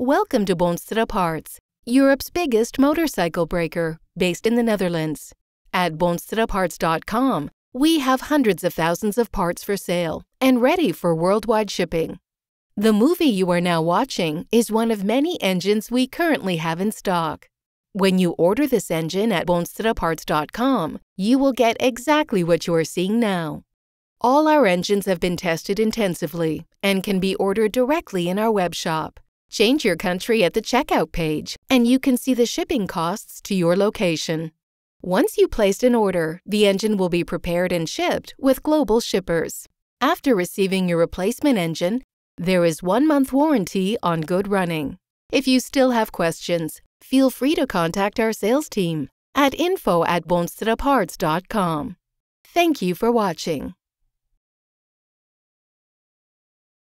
Welcome to Boonstra Parts, Europe's biggest motorcycle breaker, based in the Netherlands. At boonstraparts.com, we have hundreds of thousands of parts for sale and ready for worldwide shipping. The movie you are now watching is one of many engines we currently have in stock. When you order this engine at boonstraparts.com, you will get exactly what you are seeing now. All our engines have been tested intensively and can be ordered directly in our web shop. Change your country at the checkout page, and you can see the shipping costs to your location. Once you placed an order, the engine will be prepared and shipped with global shippers. After receiving your replacement engine, there is one month warranty on good running. If you still have questions, feel free to contact our sales team at info at. Thank you for watching.